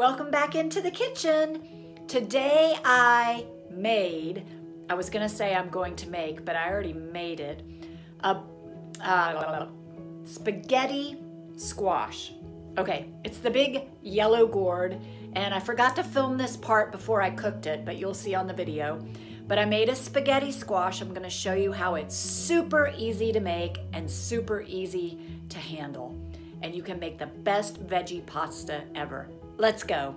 Welcome back into the kitchen. Today I made, I was gonna say I'm going to make, but I already made it, a uh, spaghetti squash. Okay, it's the big yellow gourd, and I forgot to film this part before I cooked it, but you'll see on the video. But I made a spaghetti squash. I'm gonna show you how it's super easy to make and super easy to handle. And you can make the best veggie pasta ever. Let's go.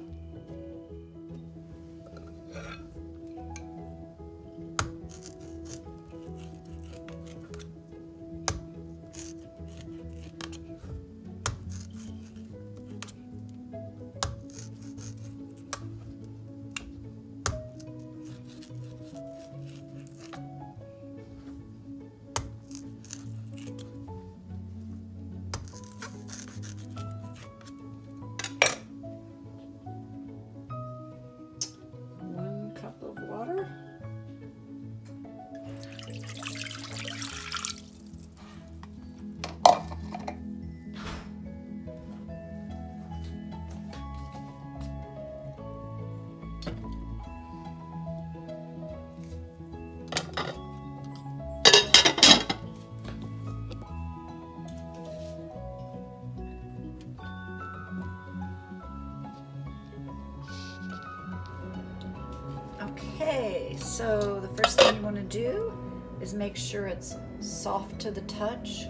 Okay, so the first thing you want to do is make sure it's soft to the touch.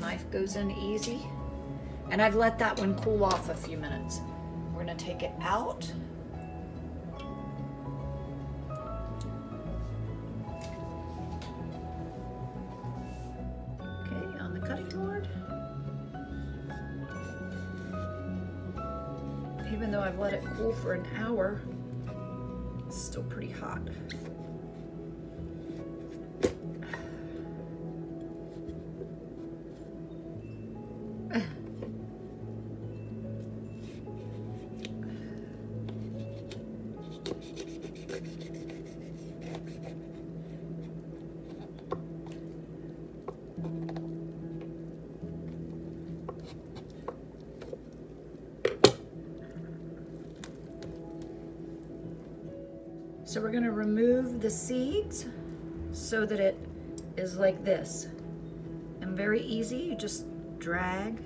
Knife goes in easy. And I've let that one cool off a few minutes. We're going to take it out. Okay, on the cutting board. Even though I've let it cool for an hour, still pretty hot. So we're gonna remove the seeds so that it is like this. And very easy, you just drag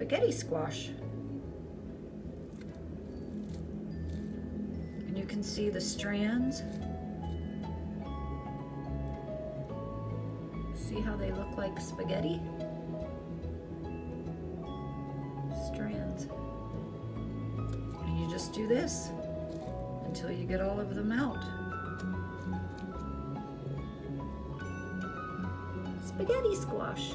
spaghetti squash. And you can see the strands. See how they look like spaghetti? Strands. And you just do this until you get all of them out. Spaghetti squash.